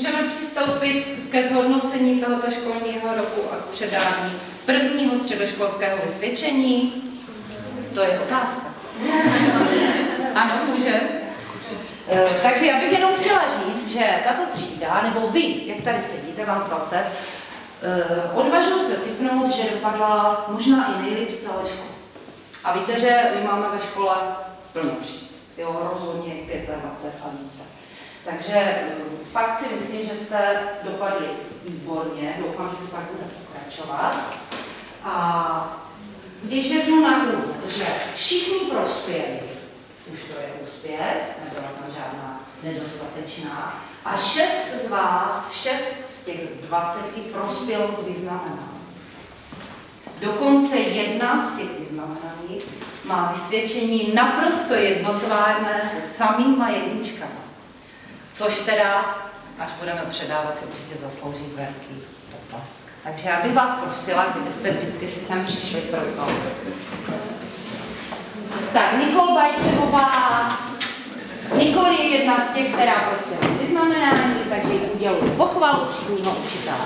Můžeme přistoupit ke zhodnocení tohoto školního roku a k předání prvního středoškolského vysvědčení. To je otázka. Ano, může. Eh, takže já bych jenom chtěla říct, že tato třída, nebo vy, jak tady sedíte, vás 20, eh, odvažuji se typnout, že dopadla možná i nejlíp z celé školy. A víte, že my máme ve škole plno tříd. Jo, rozhodně 25 a více. Takže eh, fakt si myslím, že jste dopadli výborně, doufám, že to tak bude pokračovat. A když řeknu na úvod, že všichni prospěli, už to je úspěch, nebyla tam žádná nedostatečná, a šest z vás, šest z těch dvaceti prospělo z vyznamenání. Dokonce jedna z těch vyznamenaných má vysvědčení naprosto jednotvárné se samýma jedničkama. Což teda, až budeme předávat, si určitě zaslouží velký potlesk. Takže já bych vás prosila, kdybyste vždycky si sem přišli pro to. Tak, Nikol Bajčehová. Nikol je jedna z těch, která prostě má vyznamenání, takže jí uděluji pochvalu třídního učitele.